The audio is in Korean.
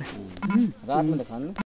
रात में दिखाने